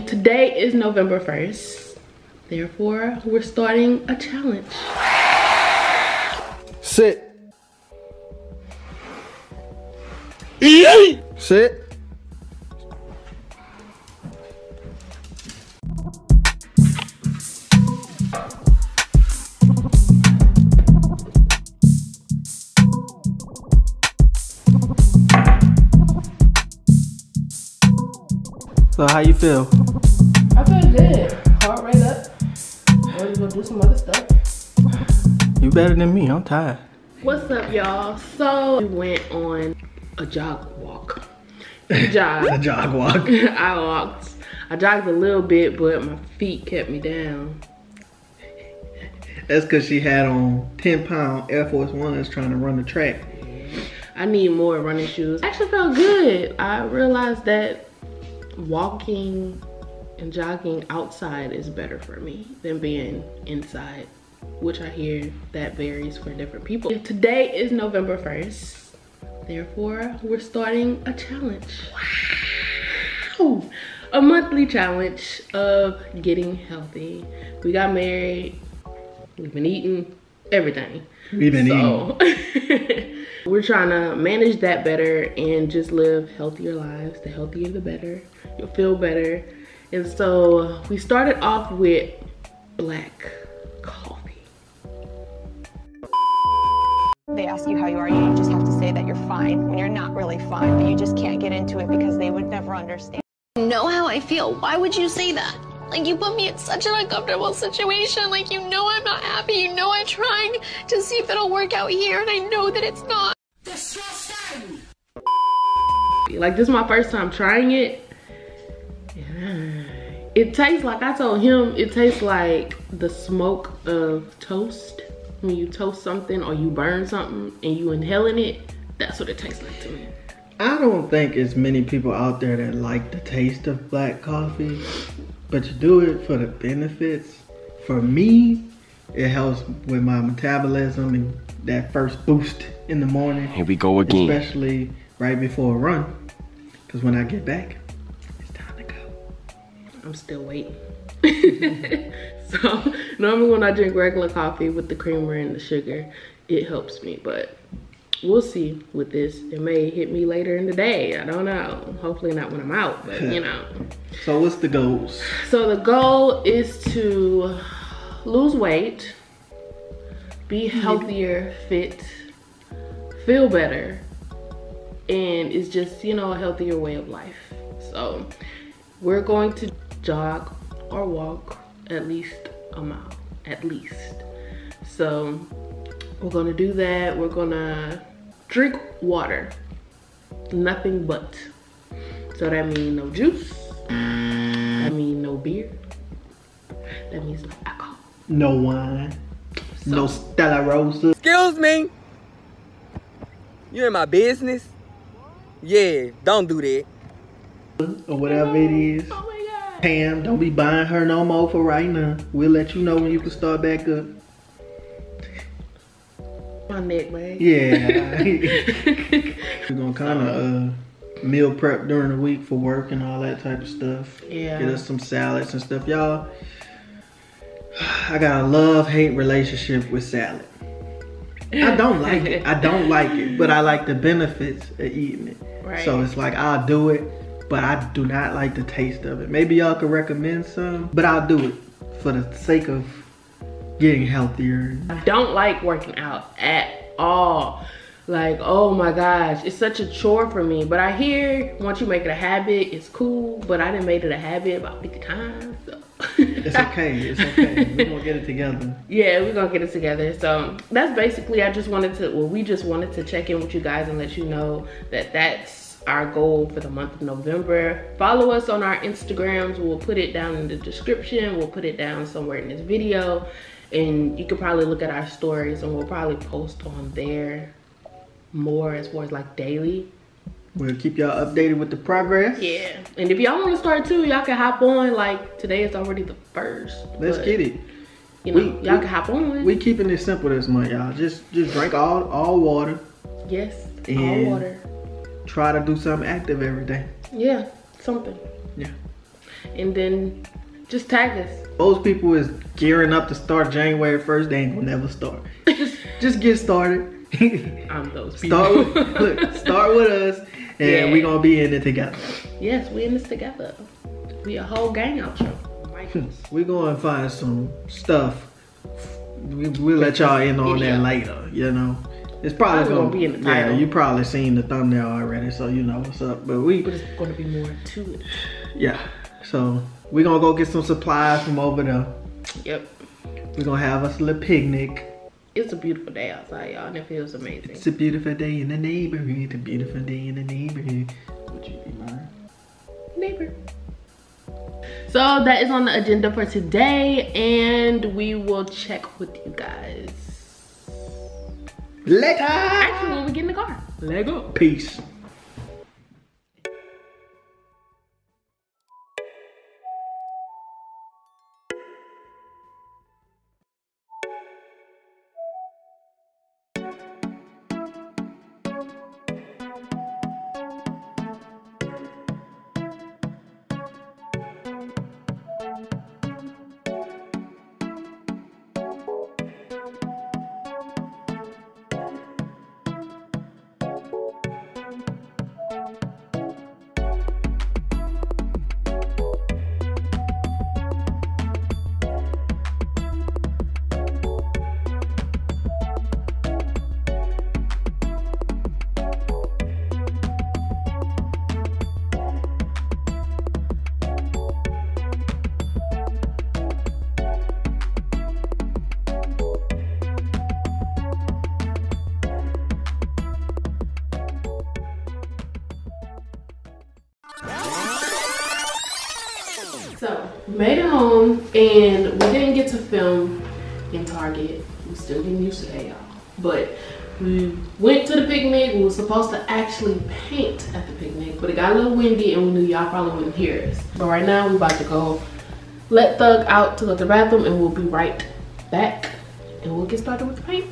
Today is November 1st. Therefore, we're starting a challenge. Sit. Sit. So how you feel? I feel good. Heart rate up. Ready to go do some other stuff. You better than me. I'm tired. What's up, y'all? So we went on a jog walk. Jog. A jog walk. I walked. I jogged a little bit, but my feet kept me down. That's because she had on 10 pound Air Force Ones trying to run the track. I need more running shoes. I actually felt good. I realized that walking and jogging outside is better for me than being inside, which I hear that varies for different people. Today is November 1st. Therefore, we're starting a challenge. Wow. A monthly challenge of getting healthy. We got married. We've been eating everything. We've been so, eating. we're trying to manage that better and just live healthier lives. The healthier, the better. You'll feel better. And so we started off with black coffee. They ask you how you are, you just have to say that you're fine when you're not really fine, but you just can't get into it because they would never understand. Know how I feel. Why would you say that? Like you put me in such an uncomfortable situation. Like you know I'm not happy. You know I'm trying to see if it'll work out here, and I know that it's not. Like this is my first time trying it. It tastes like I told him. It tastes like the smoke of toast when you toast something or you burn something and you inhaling it. That's what it tastes like to me. I don't think it's many people out there that like the taste of black coffee, but you do it for the benefits. For me, it helps with my metabolism and that first boost in the morning. Here we go again. Especially right before a run. Because when I get back, it's time to go. I'm still waiting. so normally when I drink regular coffee with the creamer and the sugar, it helps me. But we'll see with this. It may hit me later in the day. I don't know. Hopefully not when I'm out, but you know. so what's the goals? So the goal is to lose weight, be mm-hmm. healthier, fit, feel better, and it's just, you know, a healthier way of life. So we're going to jog or walk at least a mile, at least. So we're gonna do that. We're gonna drink water, nothing but. So that means no juice, that means no beer, that means no alcohol. No wine, So- no Stella Rosa. Excuse me. You in my business? Yeah, don't do that. or whatever it oh is. Oh my God. Pam, don't be buying her no more for right now. We'll let you know when you can start back up. My neck, man. Yeah. We're gonna kind of uh, meal prep during the week for work and all that type of stuff. Yeah. Get us some salads and stuff. Y'all, I got a love-hate relationship with salad. I don't like it. I don't like it, but I like the benefits of eating it. Right. So it's like I'll do it, but I do not like the taste of it. Maybe y'all could recommend some, but I'll do it for the sake of getting healthier. I don't like working out at all. Like, oh my gosh, it's such a chore for me. But I hear once you make it a habit, it's cool. But I didn't make it a habit about 50 times. So. It's okay. It's okay. We're gonna get it together. yeah, we're gonna get it together. So that's basically, I just wanted to, well, we just wanted to check in with you guys and let you know that that's our goal for the month of November. Follow us on our Instagrams. We'll put it down in the description. We'll put it down somewhere in this video. And you can probably look at our stories and we'll probably post on there more as far as like daily. We'll keep y'all updated with the progress. Yeah. And if y'all want to start too, y'all can hop on. Like today is already the first. Let's but, get it. You know, y'all can hop on. We keeping it simple this month, y'all. Just just drink all all water. yes. And- all water. Try to do something active every day. Yeah. Something. Yeah. and then just tag us. Most people is gearing up to start January 1st. They ain't gonna never start. Just, just get started. I'm those people. start with, look, start with us, and Yeah. we gonna be in it together. yes, we in this together. We a whole gang out here. We gonna find some stuff. We, we'll let y'all in on that later. You know, it's probably, Probably gonna, gonna be in the Yeah, you probably seen the thumbnail already, so you know what's up. But we, But it's gonna be more to it. yeah. So we're gonna go get some supplies from over there. Yep. We're gonna have us a little picnic. It's a beautiful day outside, y'all, and it feels amazing. It's a beautiful day in the neighborhood. It's a beautiful day in the neighborhood. Would you be mine? neighbor. So that is on the agenda for today, and we will check with you guys. Later. Actually, when we get in the car. Lego. Peace. So, we made it home, and we didn't get to film in Target. We still getting used to that, y'all. But we went to the picnic. We were supposed to actually paint at the picnic, but it got a little windy, and we knew y'all probably wouldn't hear us. But right now, we're about to go let Thug out to go to the bathroom, and we'll be right back, and we'll get started with the paint.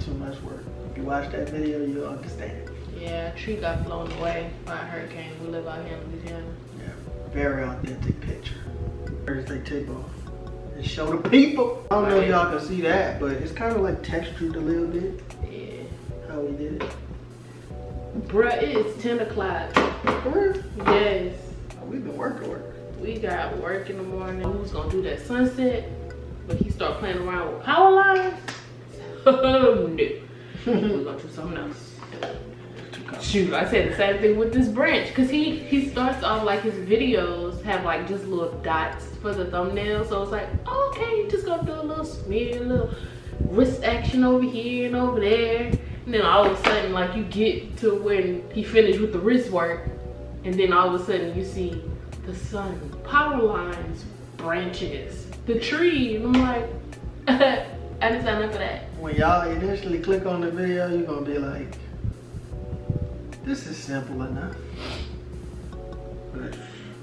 Too much work. If you watch that video, you'll understand. Yeah, tree got blown away by a hurricane. We live out here in Louisiana. Yeah, very authentic picture. First they tip off and show the people. I don't know if y'all can see that, but it's kind of like textured a little bit. Yeah. How we did it. Bruh, it is 10 o'clock. Yes. Oh, we've been working, work. We got work in the morning. Who's gonna do that sunset, but he start playing around with power lines. Gonna do something else. Shoot, I said the same thing with this branch, cause he he starts off like his videos have like just little dots for the thumbnail, so it's like, oh, okay, just gonna do a little smear, a little wrist action over here and over there, and then all of a sudden, like you get to when he finished with the wrist work, and then all of a sudden you see the sun, power lines, branches, the tree, and I'm like, I didn't sign up for that. When y'all initially click on the video, you're gonna be like, this is simple enough. But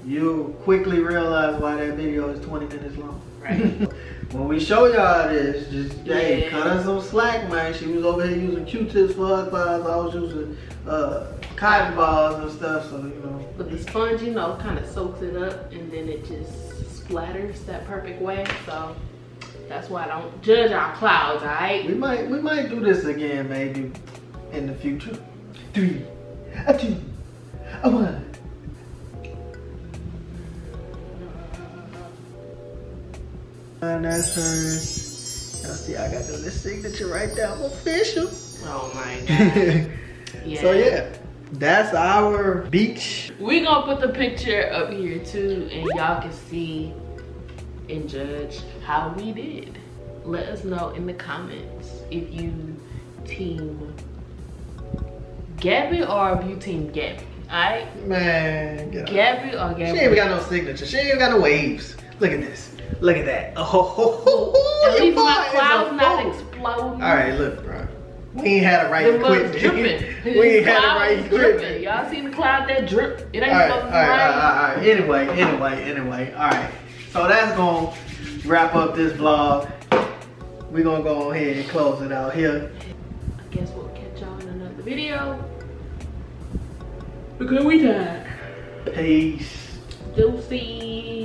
you'll quickly realize why that video is 20 minutes long. Right. when we show y'all this, just hey, cut us some slack, man. She was over here using Q-tips for her thighs. I was using uh, cotton balls and stuff, so you know. But the sponge, you know, kind of soaks it up and then it just splatters that perfect way. So that's why I don't judge our clouds, alright? We might we might do this again maybe in the future. Three, a two, a one. And that's hers. Y'all see, I got the little signature right there. I'm official. Oh my god. Yeah. So yeah, that's our beach. We gonna put the picture up here too, and y'all can see and judge how we did. Let us know in the comments if you team Gabby or if you team Gabby. Alright? Man, get. Gabby or Gabby. She ain't even got no signature. She ain't even got no waves. Look at this. Look at that. Oh, ho, ho, ho, At least my boy is a cloud's not exploding. All right, look, bro. We ain't had the right The equipment. dripping. we ain't had cloud right equipment. Y'all seen the cloud that drip? It ain't All right, all supposed to right, all right, all right. Anyway, anyway, anyway. All right. So that's gonna wrap up this vlog. We're gonna go ahead and close it out here. I guess we'll catch y'all in another video. Because we done. Peace. Deuces.